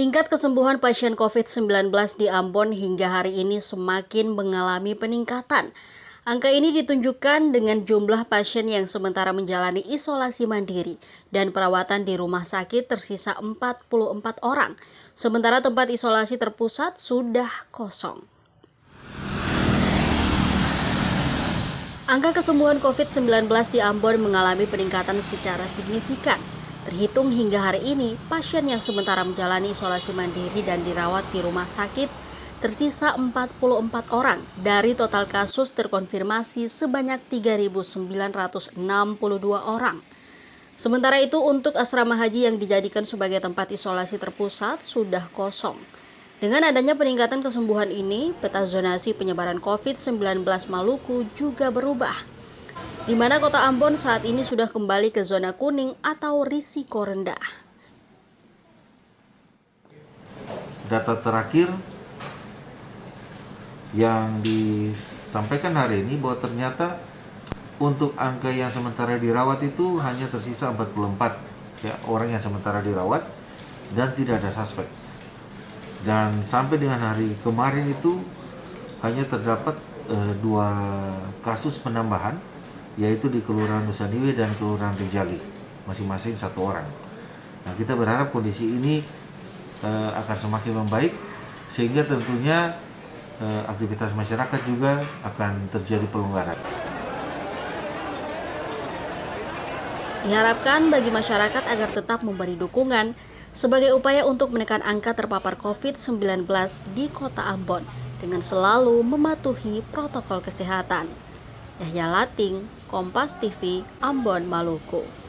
Tingkat kesembuhan pasien COVID-19 di Ambon hingga hari ini semakin mengalami peningkatan. Angka ini ditunjukkan dengan jumlah pasien yang sementara menjalani isolasi mandiri dan perawatan di rumah sakit tersisa 44 orang, sementara tempat isolasi terpusat sudah kosong. Angka kesembuhan COVID-19 di Ambon mengalami peningkatan secara signifikan. Terhitung hingga hari ini, pasien yang sementara menjalani isolasi mandiri dan dirawat di rumah sakit tersisa 44 orang dari total kasus terkonfirmasi sebanyak 3.962 orang. Sementara itu untuk asrama haji yang dijadikan sebagai tempat isolasi terpusat sudah kosong. Dengan adanya peningkatan kesembuhan ini, peta zonasi penyebaran COVID-19 Maluku juga berubah di mana kota Ambon saat ini sudah kembali ke zona kuning atau risiko rendah. Data terakhir yang disampaikan hari ini bahwa ternyata untuk angka yang sementara dirawat itu hanya tersisa 44 ya, orang yang sementara dirawat dan tidak ada suspek. Dan sampai dengan hari kemarin itu hanya terdapat e, dua kasus penambahan yaitu di Kelurahan Nusaniwe dan Kelurahan Rijali, masing-masing satu orang. Nah, kita berharap kondisi ini uh, akan semakin membaik sehingga tentunya uh, aktivitas masyarakat juga akan terjadi pelonggaran. Diharapkan bagi masyarakat agar tetap memberi dukungan sebagai upaya untuk menekan angka terpapar COVID-19 di Kota Ambon dengan selalu mematuhi protokol kesehatan. Yahya Lating, Kompas TV, Ambon, Maluku.